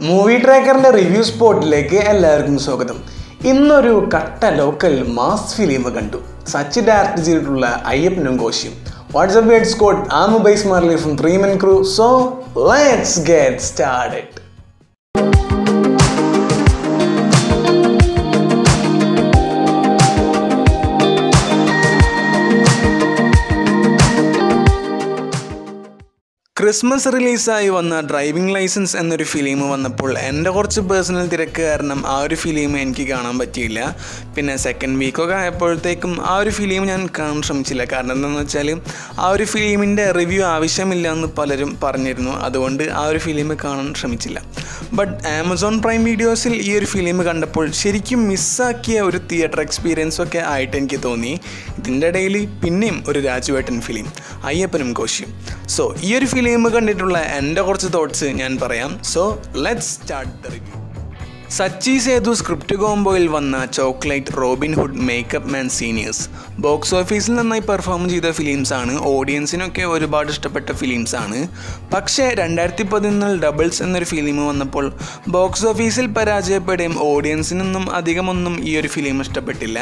Movie ട്രാക്കറിന്റെ review സ്പോട്ടിലേക്ക് എല്ലാവർക്കും സ്വാഗതം. ഇന്നൊരു കട്ട ലോക്കൽ മാസ് ഫിലിം കണ്ടു. സച്ച് ഡയറക്ട് ചെയ്തിട്ടുള്ള അയ്യപ്പനും കോശിയും. വാട്സ്ആപ്പ് ഗേറ്റ് സ്കോഡ് ആ mobile സ്മാർലി from three men crew so let's get started Christmas റിലീസായി വന്ന ഡ്രൈവിംഗ് ലൈസൻസ് എന്നൊരു ഫിലിം വന്നപ്പോൾ എന്റെ കുറച്ച് പേഴ്സണൽ തിരക്ക് കാരണം ആ ഒരു ഫിലിം എനിക്ക് കാണാൻ പറ്റിയില്ല. പിന്നെ സെക്കൻഡ് വീക്കൊക്കെ ആയപ്പോഴത്തേക്കും ആ ഒരു ഫിലിം ഞാൻ കാണാൻ ശ്രമിച്ചില്ല. കാരണം എന്താണെന്ന് വെച്ചാൽ ആ ഒരു ഫിലിമിന്റെ റിവ്യൂ ആവശ്യമില്ല എന്ന് പലരും പറഞ്ഞിരുന്നു. അതുകൊണ്ട് ആ ഒരു ഫിലിം കാണാൻ ശ്രമിച്ചില്ല. ബട്ട് ആമസോൺ പ്രൈം വീഡിയോസിൽ ഈ ഒരു ഫിലിം കണ്ടപ്പോൾ ശരിക്കും മിസ്സാക്കിയ ഒരു തിയേറ്റർ എക്സ്പീരിയൻസ് ഒക്കെ ആയിട്ട് എനിക്ക് തോന്നി. ഇതിന്റെ ഇടയിൽ പിന്നെയും ഒരു രാജുവേട്ടൻ ഫിലിം അയ്യപ്പനും കോശിയും. സോ ഈ ഒരു ഫിലിം കണ്ടിട്ടുള്ള എന്റെ കുറച്ച് തോട്ട്സ് ഞാൻ പറയാം. So let's start the review Sachi Sethu script കോംബോയിൽ വന്ന chocolate Robin Hood makeup man seniors box ഓഫീസിൽ നന്നായി പെർഫോം ചെയ്ത ഫിലിംസാണ് ഓഡിയൻസിനൊക്കെ ഒരുപാട് ഇഷ്ടപ്പെട്ട ഫിലിംസാണ് പക്ഷേ രണ്ടായിരത്തി പതിനൊന്നിൽ ഡബിൾസ് എന്നൊരു ഫിലിം വന്നപ്പോൾ ബോക്സ് ഓഫീസിൽ പരാജയപ്പെടുകയും ഓഡിയൻസിനൊന്നും അധികമൊന്നും ഈ ഒരു ഫിലിം ഇഷ്ടപ്പെട്ടില്ല.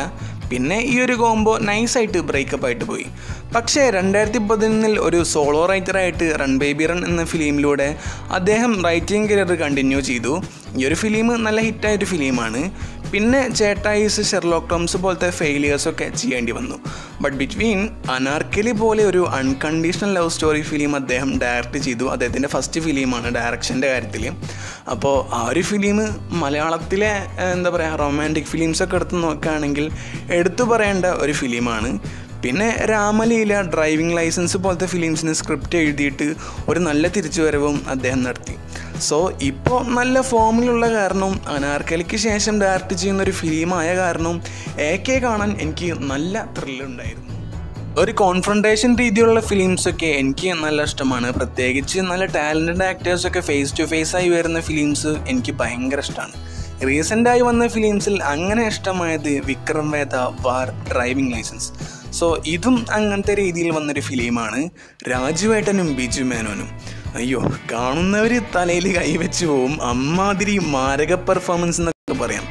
പിന്നെ ഈ ഒരു കോംബോ നൈസായിട്ട് ബ്രേക്കപ്പ് ആയിട്ട് പോയി. പക്ഷേ രണ്ടായിരത്തി പതിനൊന്നിൽ ഒരു സോളോ റൈറ്ററായിട്ട് റൺ ബേബി റൺ എന്ന ഫിലിമിലൂടെ അദ്ദേഹം റൈറ്റിംഗ് കരിയർ കണ്ടിന്യൂ ചെയ്തു. ഈ ഒരു ഫിലിം നല്ല ഹിറ്റായൊരു ഫിലിമാണ് പിന്നെ ചേട്ടായിസ് ഷെർലോക്ക് ടോംസ് പോലത്തെ ഫെയിലിയേഴ്സൊക്കെ ചെയ്യേണ്ടി വന്നു. ബട്ട് ബിറ്റ്വീൻ അനാർക്കലി പോലെ ഒരു അൺകണ്ടീഷണൽ ലവ് സ്റ്റോറി ഫിലിം അദ്ദേഹം ഡയറക്റ്റ് ചെയ്തു. അദ്ദേഹത്തിന്റെ ഫസ്റ്റ് ഫിലിമാണ് ഡയറക്ഷന്റെ കാര്യത്തിൽ അപ്പോൾ ആ ഒരു ഫിലിം മലയാളത്തിലെ എന്താ പറയുക റൊമാന്റിക് ഫിലിംസൊക്കെ എടുത്ത് നോക്കുകയാണെങ്കിൽ എടുത്തു പറയേണ്ട ഒരു ഫിലിമാണ് പിന്നെ രാമലീല ഡ്രൈവിംഗ് ലൈസൻസ് പോലത്തെ ഫിലിംസിന് സ്ക്രിപ്റ്റ് എഴുതിയിട്ട് ഒരു നല്ല തിരിച്ചുവരവും അദ്ദേഹം നടത്തി. സോ ഇപ്പോൾ നല്ല ഫോമിലുള്ള കാരണം അനാർക്കലിക്ക് ശേഷം ഡയറക്റ്റ് ചെയ്യുന്ന ഒരു ഫിലിമായ കാരണവും എ കെ കാണാൻ എനിക്ക് നല്ല ത്രില്ലുണ്ടായിരുന്നു ഒരു കോൺഫ്രണ്ടേഷൻ രീതിയിലുള്ള ഫിലിംസൊക്കെ എനിക്ക് നല്ല ഇഷ്ടമാണ്. പ്രത്യേകിച്ച് നല്ല ടാലന്റഡ് ആക്ടേഴ്സൊക്കെ ഫേസ് ടു ഫേസ് ആയി വരുന്ന ഫിലിംസ് എനിക്ക് ഭയങ്കര ഇഷ്ടമാണ്. റീസെന്റായി വന്ന ഫിലിംസിൽ അങ്ങനെ ഇഷ്ടമായത് Vikram Vedha War driving licence so ഇതും അങ്ങനത്തെ രീതിയിൽ വന്നൊരു ഫിലിമാണ് രാജുവേട്ടനും ബിജു മേനോനും. അയ്യോ കാണുന്നവർ തലയിൽ കൈവച്ച് പോവും. അമ്മാതിരി മാരക പെർഫോമൻസ് എന്നൊക്കെ പറയാം.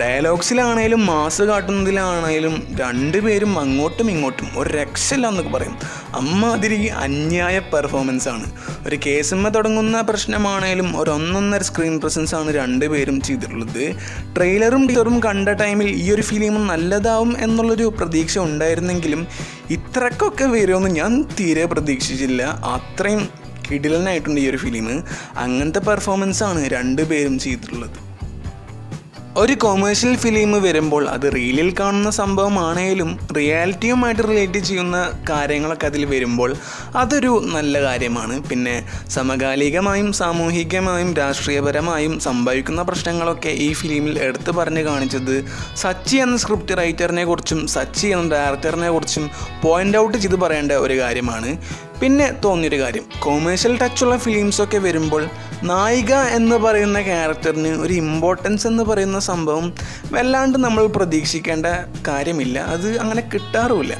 ഡയലോഗ്സിലാണേലും മാസ് കാട്ടുന്നതിലാണേലും രണ്ടുപേരും അങ്ങോട്ടും ഇങ്ങോട്ടും ഒരു രക്ഷയില്ല എന്നൊക്കെ പറയും. അമ്മാതിരി അന്യായ പെർഫോമൻസ് ആണ് ഒരു കേസമ്മ തുടങ്ങുന്ന പ്രശ്നമാണേലും ഒരു ഒന്നൊന്നര സ്ക്രീൻ പ്രസൻസ് ആണ് രണ്ടുപേരും ചെയ്തിട്ടുള്ളത്. ട്രെയിലറും ടീച്ചറും കണ്ട ടൈമിൽ ഈ ഒരു ഫിലിം നല്ലതാവും എന്നുള്ളൊരു പ്രതീക്ഷ ഉണ്ടായിരുന്നെങ്കിലും ഇത്രക്കൊക്കെ വരുമെന്ന് ഞാൻ തീരെ പ്രതീക്ഷിച്ചില്ല. അത്രയും കിടിലനായിട്ടുണ്ട് ഈ ഒരു ഫിലിം അങ്ങനത്തെ പെർഫോമൻസ് ആണ് രണ്ടുപേരും ചെയ്തിട്ടുള്ളത്. ഒരു കൊമേഴ്ഷ്യൽ ഫിലിം വരുമ്പോൾ അത് റീലിൽ കാണുന്ന സംഭവമാണേലും റിയാലിറ്റിയുമായിട്ട് റിലേറ്റ് ചെയ്യുന്ന കാര്യങ്ങളൊക്കെ അതിൽ വരുമ്പോൾ അതൊരു നല്ല കാര്യമാണ്. പിന്നെ സമകാലികമായും സാമൂഹികമായും രാഷ്ട്രീയപരമായും സംഭവിക്കുന്ന പ്രശ്നങ്ങളൊക്കെ ഈ ഫിലിമിൽ എടുത്തു പറഞ്ഞ് കാണിച്ചത് സച്ചി എന്ന സ്ക്രിപ്റ്റ് റൈറ്ററിനെ കുറിച്ചും സച്ചി എന്ന ഡയറക്ടറിനെ കുറിച്ചും പോയിന്റ് ഔട്ട് ചെയ്ത് പറയേണ്ട ഒരു കാര്യമാണ്. പിന്നെ തോന്നിയൊരു കാര്യം. കൊമേഴ്ഷ്യൽ ടച്ചുള്ള ഫിലിംസൊക്കെ വരുമ്പോൾ നായിക എന്ന് പറയുന്ന ക്യാരക്ടറിന് ഒരു ഇമ്പോർട്ടൻസ് എന്ന് പറയുന്ന സംഭവം വല്ലാണ്ട് നമ്മൾ പ്രതീക്ഷിക്കേണ്ട കാര്യമില്ല. അത് അങ്ങനെ കിട്ടാറുമില്ല.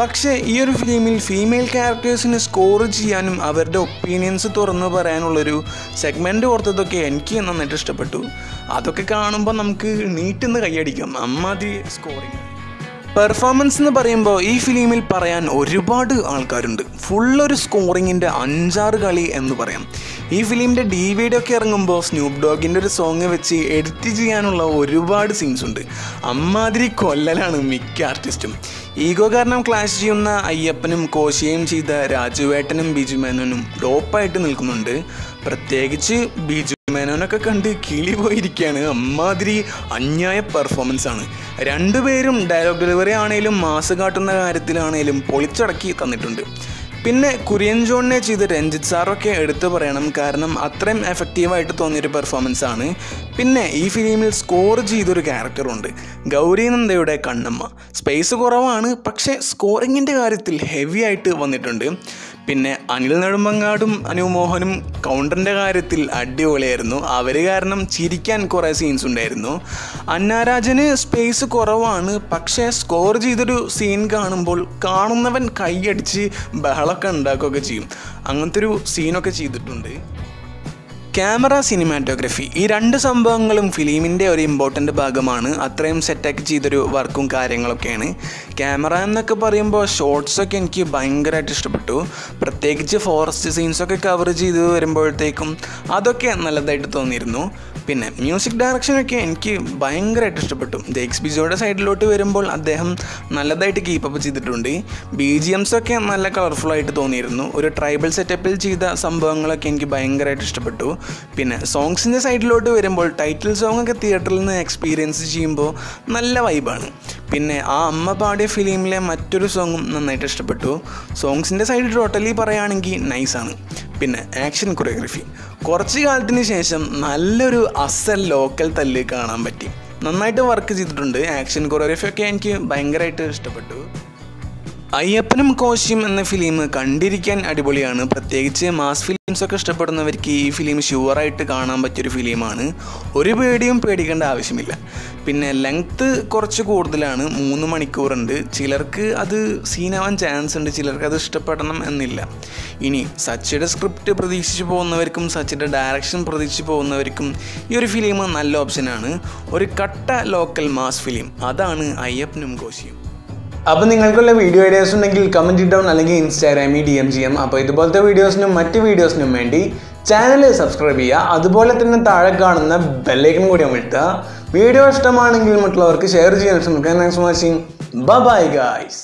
പക്ഷേ ഈ ഒരു ഫിലിമിൽ ഫീമെയിൽ ക്യാരക്ടേഴ്സിന് സ്കോർ ചെയ്യാനും അവരുടെ ഒപ്പീനിയൻസ് തുറന്നു പറയാനുള്ളൊരു സെഗ്മെന്റ് ഓർത്തതൊക്കെ എനിക്ക് നന്നായിട്ട് ഇഷ്ടപ്പെട്ടു. അതൊക്കെ കാണുമ്പോൾ നമുക്ക് നീട്ടിന്ന് കൈയടിക്കാം. അമ്മാതി സ്കോറിങ് പെർഫോമൻസ് എന്ന് പറയുമ്പോൾ ഈ ഫിലിമിൽ പറയാൻ ഒരുപാട് ആൾക്കാരുണ്ട്. ഫുള്ളൊരു സ്കോറിങ്ങിന്റെ അഞ്ചാറ് കളി എന്ന് പറയാം. ഈ ഫിലിമിന്റെ ഡി വി ഡി ഒക്കെ ഇറങ്ങുമ്പോൾ സ്നൂപ്പ് ഡോഗിന്റെ ഒരു സോങ് വെച്ച് എഡിറ്റ് ചെയ്യാനുള്ള ഒരുപാട് സീൻസ് ഉണ്ട്. അമ്മാതിരി കൊല്ലലാണ് മിക്ക ആർട്ടിസ്റ്റും ഈഗോ കാരണം ക്ലാഷ് ചെയ്യുന്ന അയ്യപ്പനും കോശിയും ചെയ്ത രാജുവേട്ടനും ബിജു മേനോനും ഡോപ്പായിട്ട് നിൽക്കുന്നുണ്ട്. പ്രത്യേകിച്ച് ബിജു മേനോനൊക്കെ കണ്ട് കിളി പോയിരിക്കുകയാണ് അമ്മാതിരി അന്യായ പെർഫോമൻസ് ആണ്. രണ്ടുപേരും ഡയലോഗ് ഡെലിവറി ആണെങ്കിലും മാസ് കാട്ടുന്ന കാര്യത്തിലാണെങ്കിലും പൊളിച്ചടക്കി തന്നിട്ടുണ്ട്. പിന്നെ കുര്യൻ ജോണിനെ ചെയ്ത് രഞ്ജിത്ത് സാറൊക്കെ എടുത്തു പറയണം. കാരണം അത്രയും എഫക്റ്റീവായിട്ട് തോന്നിയൊരു പെർഫോമൻസ് ആണ്. പിന്നെ ഈ ഫിലിമിൽ സ്കോർ ചെയ്തൊരു ക്യാരക്ടറുണ്ട് ഗൗരി നന്ദയുടെ കണ്ണമ്മ. സ്പേസ് കുറവാണ് പക്ഷേ സ്കോറിങ്ങിന്റെ കാര്യത്തിൽ ഹെവി ആയിട്ട് വന്നിട്ടുണ്ട്. പിന്നെ അനിൽ നെടുമ്പങ്ങാടും അനു മോഹനും കൗണ്ടറിന്റെ കാര്യത്തിൽ അടിപൊളിയായിരുന്നു. അവർ കാരണം ചിരിക്കാൻ കുറേ സീൻസ് ഉണ്ടായിരുന്നു. അന്നാരാജന് സ്പേസ് കുറവാണ്. പക്ഷേ സ്കോർ ചെയ്തൊരു സീൻ കാണുമ്പോൾ കാണുന്നവൻ കൈയടിച്ച് ബഹളമൊക്കെ ഉണ്ടാക്കുകയൊക്കെ ചെയ്യും. അങ്ങനത്തെ ഒരു സീനൊക്കെ ചെയ്തിട്ടുണ്ട്. Camera cinematography. ഈ രണ്ട് സംഭവങ്ങളും ഫിലിമിന്റെ ഒരു ഇമ്പോർട്ടന്റ് ഭാഗമാണ്. അത്രയും സെറ്റാക്കി ചെയ്തൊരു വർക്കും കാര്യങ്ങളൊക്കെയാണ്. ക്യാമറ എന്നൊക്കെ പറയുമ്പോൾ ഷോർട്സൊക്കെ എനിക്ക് ഭയങ്കരമായിട്ട് ഇഷ്ടപ്പെട്ടു. പ്രത്യേകിച്ച് ഫോറസ്റ്റ് സീൻസൊക്കെ കവർ ചെയ്ത് വരുമ്പോഴത്തേക്കും അതൊക്കെ നല്ലതായിട്ട് തോന്നിയിരുന്നു. പിന്നെ മ്യൂസിക് ഡയറക്ഷനൊക്കെ എനിക്ക് ഭയങ്കരമായിട്ട് ഇഷ്ടപ്പെട്ടു. ജെയ്ക്സ് ബിജോയുടെ സൈഡിലോട്ട് വരുമ്പോൾ അദ്ദേഹം നല്ലതായിട്ട് കീപ്പപ്പ് ചെയ്തിട്ടുണ്ട്. ബി ജി എംസൊക്കെ നല്ല കളർഫുള്ളായിട്ട് തോന്നിയിരുന്നു. ഒരു ട്രൈബൽ സെറ്റപ്പിൽ ചെയ്ത സംഭവങ്ങളൊക്കെ എനിക്ക് ഭയങ്കരമായിട്ട് ഇഷ്ടപ്പെട്ടു. പിന്നെ സോങ്സിന്റെ സൈഡിലോട്ട് വരുമ്പോൾ ടൈറ്റിൽ സോങ് ഒക്കെ തിയേറ്ററിൽ നിന്ന് എക്സ്പീരിയൻസ് ചെയ്യുമ്പോൾ നല്ല വൈബാണ് പിന്നെ ആ അമ്മ പാടിയ ഫിലിമിലെ മറ്റൊരു സോങ്ങും നന്നായിട്ട് ഇഷ്ടപ്പെട്ടു. സോങ്സിന്റെ സൈഡ് ടോട്ടലി പറയുകയാണെങ്കിൽ നൈസാണ് പിന്നെ ആക്ഷൻ കൊറിയോഗ്രഫി കുറച്ച് കാലത്തിന് ശേഷം നല്ലൊരു അസൽ ലോക്കൽ തല്ല് കാണാൻ പറ്റി. നന്നായിട്ട് വർക്ക് ചെയ്തിട്ടുണ്ട്. ആക്ഷൻ കൊറിയോഗ്രഫി ഒക്കെ എനിക്ക് ഭയങ്കരമായിട്ട് ഇഷ്ടപ്പെട്ടു. അയ്യപ്പനും കോശിയും എന്ന ഫിലിം കണ്ടിരിക്കാൻ അടിപൊളിയാണ്. പ്രത്യേകിച്ച് മാസ് ഫിലിംസ് ഒക്കെ ഇഷ്ടപ്പെടുന്നവർക്ക് ഈ ഫിലിം ഷുവറായിട്ട് കാണാൻ പറ്റിയൊരു ഫിലിമാണ് ഒരു പേടിയും പേടിക്കേണ്ട ആവശ്യമില്ല. പിന്നെ ലെങ്ത്ത് കുറച്ച് കൂടുതലാണ്. മൂന്ന് മണിക്കൂറുണ്ട്. ചിലർക്ക് അത് സീനാവാൻ ചാൻസ് ഉണ്ട്. ചിലർക്ക് അത് ഇഷ്ടപ്പെടണം എന്നില്ല. ഇനി സച്ചിയുടെ സ്ക്രിപ്റ്റ് പ്രതീക്ഷിച്ച് പോകുന്നവർക്കും സച്ചിന്റെ ഡയറക്ഷൻ പ്രതീക്ഷിച്ച് പോകുന്നവർക്കും ഈ ഒരു ഫിലിം നല്ല ഓപ്ഷനാണ് ഒരു കട്ട ലോക്കൽ മാസ് ഫിലിം അതാണ് അയ്യപ്പനും കോശിയും. അപ്പോൾ നിങ്ങൾക്കുള്ള വീഡിയോ ഐഡിയാസ് ഉണ്ടെങ്കിൽ കമന്റ് ഡൗൺ അല്ലെങ്കിൽ ഇൻസ്റ്റാഗ്രാമിൽ ഡി എം ചെയ്യാം അപ്പോൾ ഇതുപോലത്തെ വീഡിയോസിനും മറ്റ് വീഡിയോസിനും വേണ്ടി ചാനൽ സബ്സ്ക്രൈബ് ചെയ്യുക. അതുപോലെ തന്നെ താഴെ കാണുന്ന ബെല്ലൈക്കൺ കൂടി അമിഴ്ത്തുക വീഡിയോ ഇഷ്ടമാണെങ്കിൽ മറ്റുള്ളവർക്ക് ഷെയർ ചെയ്യാൻ ശ്രമിക്കാം. Thanks for watching bye guys